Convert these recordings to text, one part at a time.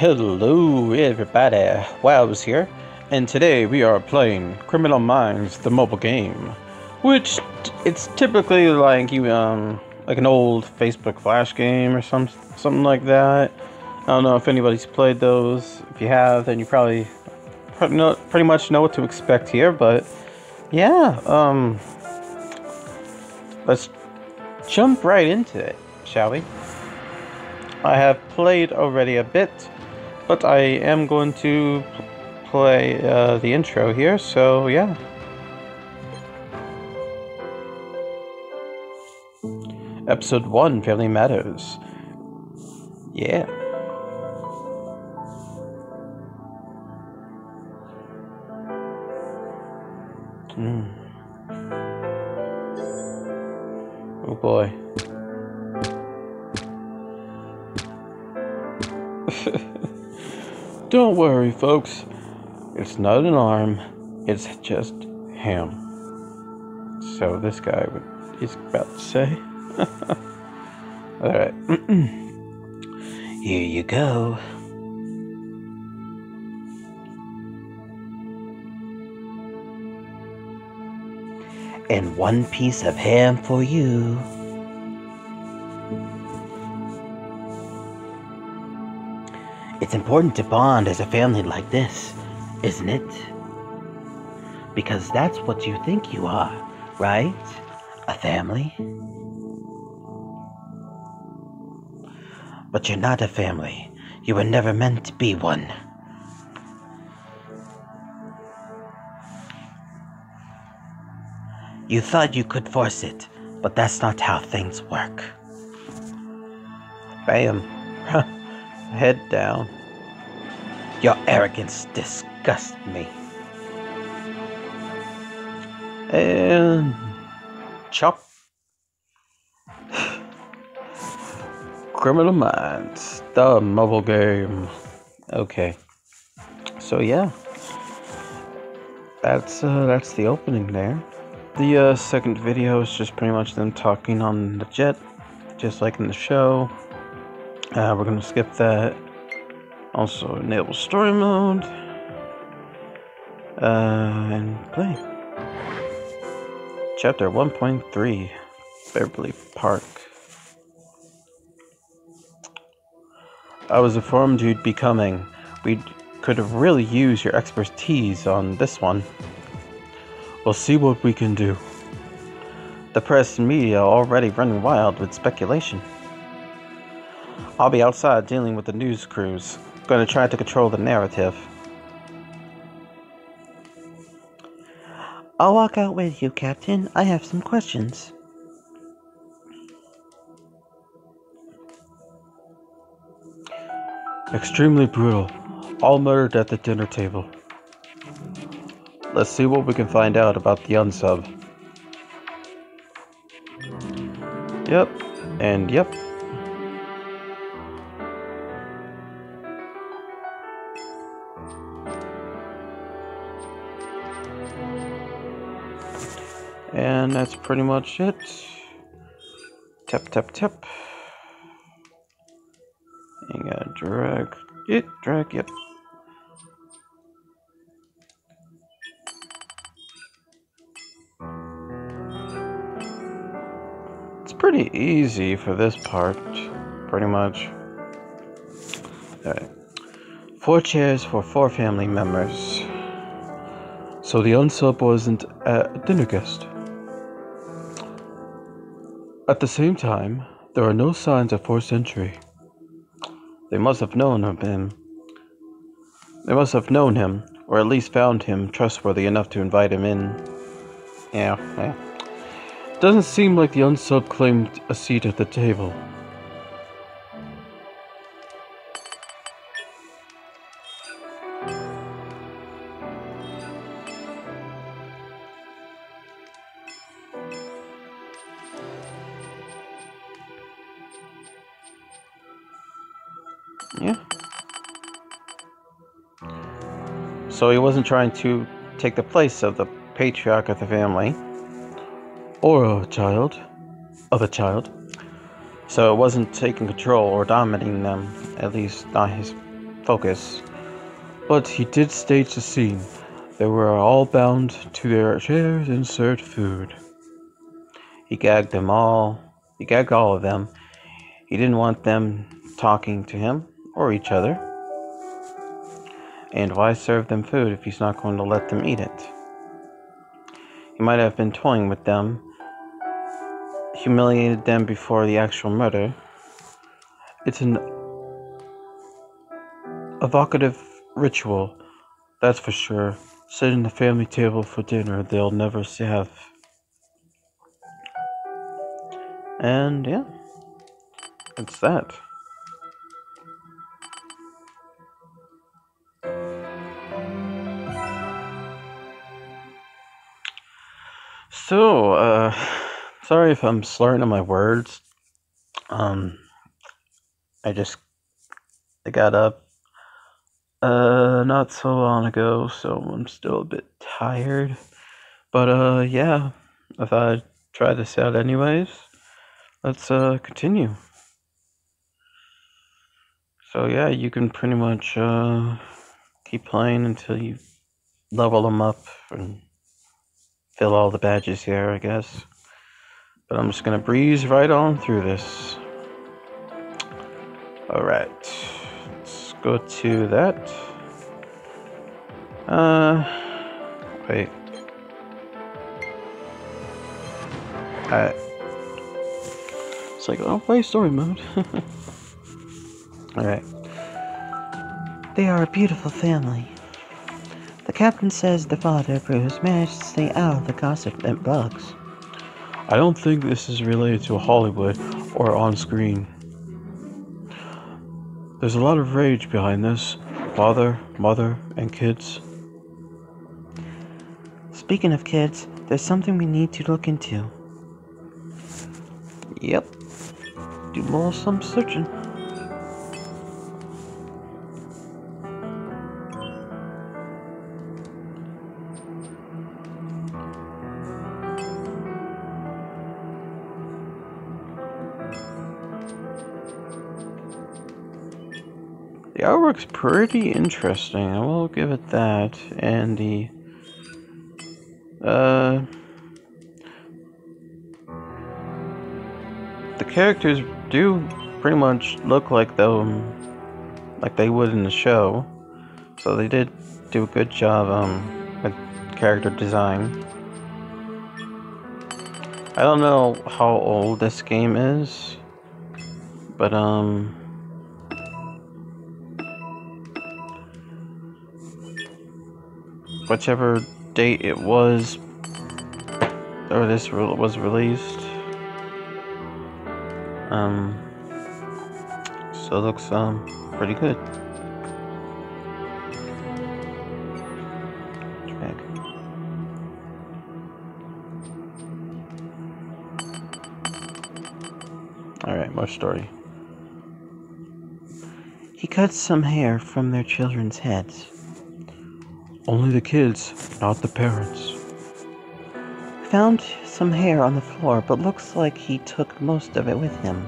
Hello everybody, Wows here, and today we are playing Criminal Minds, the mobile game, which it's typically like you um like an old Facebook Flash game or some something like that. I don't know if anybody's played those. If you have, then you probably pretty much know what to expect here. But yeah, um, let's jump right into it, shall we? I have played already a bit, but I am going to play uh, the intro here, so yeah. Episode 1 Family Matters. Yeah. Hmm. Oh boy. Don't worry, folks. It's not an arm, it's just him. So, this guy he's about to say. Alright. Here you go. And one piece of ham for you. It's important to bond as a family like this, isn't it? Because that's what you think you are, right? A family? But you're not a family. You were never meant to be one. You thought you could force it, but that's not how things work. Bam. Head down. Your arrogance disgusts me. And chop. Criminal Minds, the mobile game. Okay. So yeah. That's uh that's the opening there. The uh, second video is just pretty much them talking on the jet, just like in the show. Uh, we're gonna skip that. Also, enable story mode. Uh, and play. Chapter 1.3 Beverly Park. I was informed you'd be coming. We could have really used your expertise on this one. We'll see what we can do. The press and media are already running wild with speculation. I'll be outside dealing with the news crews, going to try to control the narrative. I'll walk out with you, Captain. I have some questions. Extremely brutal. All murdered at the dinner table. Let's see what we can find out about the unsub. Yep, and yep. And that's pretty much it. Tap, tap, tap. And gotta drag it, drag, yep. It's pretty easy for this part, pretty much. Alright. Four chairs for four family members. So the unsub wasn't a dinner guest. At the same time, there are no signs of forced entry. They must have known of him. They must have known him, or at least found him trustworthy enough to invite him in. Yeah, yeah. Doesn't seem like the unsub claimed a seat at the table. Yeah. So he wasn't trying to take the place of the patriarch of the family. Or a child. Of a child. So it wasn't taking control or dominating them, at least not his focus. But he did stage the scene. They were all bound to their chairs and served food. He gagged them all. He gagged all of them. He didn't want them talking to him or each other. And why serve them food if he's not going to let them eat it? He might have been toying with them, humiliated them before the actual murder. It's an evocative ritual, that's for sure. Sitting the family table for dinner they'll never have. And yeah, it's that. So, uh, sorry if I'm slurring on my words. Um, I just I got up uh not so long ago, so I'm still a bit tired. But uh yeah, I thought I'd try this out anyways. Let's uh continue. So yeah, you can pretty much uh keep playing until you level them up and fill all the badges here, I guess. But I'm just gonna breeze right on through this. Alright, let's go to that. Uh, wait. Alright. It's like, I'll play story mode. Alright. They are a beautiful family. The captain says the father, Bruce, managed to stay out of the gossip and bugs. I don't think this is related to Hollywood or on screen. There's a lot of rage behind this father, mother, and kids. Speaking of kids, there's something we need to look into. Yep. Do more some searching. The artwork's pretty interesting. I will give it that. And the uh the characters do pretty much look like them like they would in the show. So they did do a good job um with character design. I don't know how old this game is, but um whichever date it was or this was released um so it looks um pretty good Back. all right more story He cuts some hair from their children's heads. Only the kids not the parents Found some hair on the floor, but looks like he took most of it with him.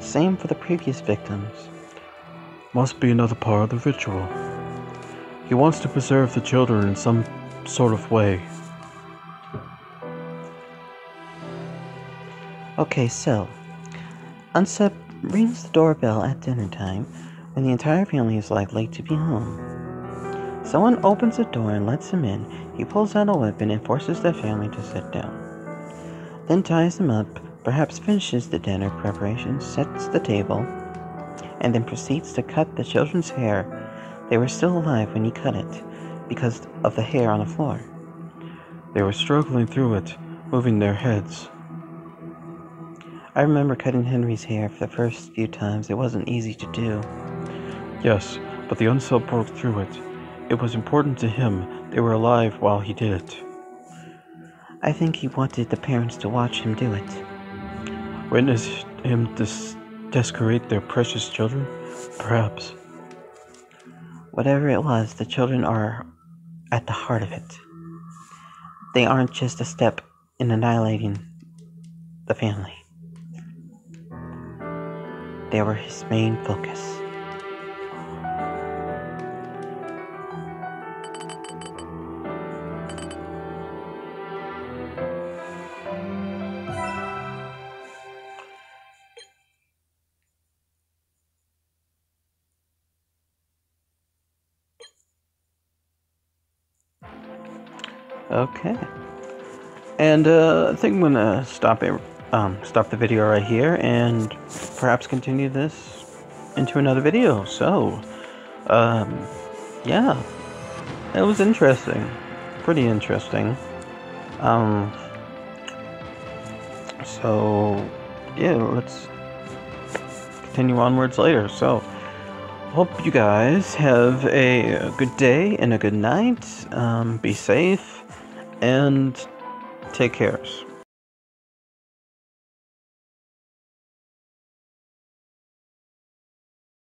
Same for the previous victims. Must be another part of the ritual. He wants to preserve the children in some sort of way. Okay, so Unsub rings the doorbell at dinner time when the entire family is likely to be home. Someone opens the door and lets him in. He pulls out a weapon and forces the family to sit down. Then ties them up, perhaps finishes the dinner preparations, sets the table, and then proceeds to cut the children's hair. They were still alive when he cut it because of the hair on the floor. They were struggling through it, moving their heads. I remember cutting Henry's hair for the first few times. It wasn't easy to do. Yes, but the unsub broke through it. It was important to him. They were alive while he did it. I think he wanted the parents to watch him do it. Witness him dis- desecrate their precious children? Perhaps. Whatever it was, the children are at the heart of it. They aren't just a step in annihilating the family. They were his main focus. Okay. And uh, I think I'm gonna stop it, um, stop the video right here, and perhaps continue this into another video. So, um, yeah, it was interesting, pretty interesting. Um, so yeah, let's continue onwards later. So, hope you guys have a good day and a good night. Um, be safe and take cares.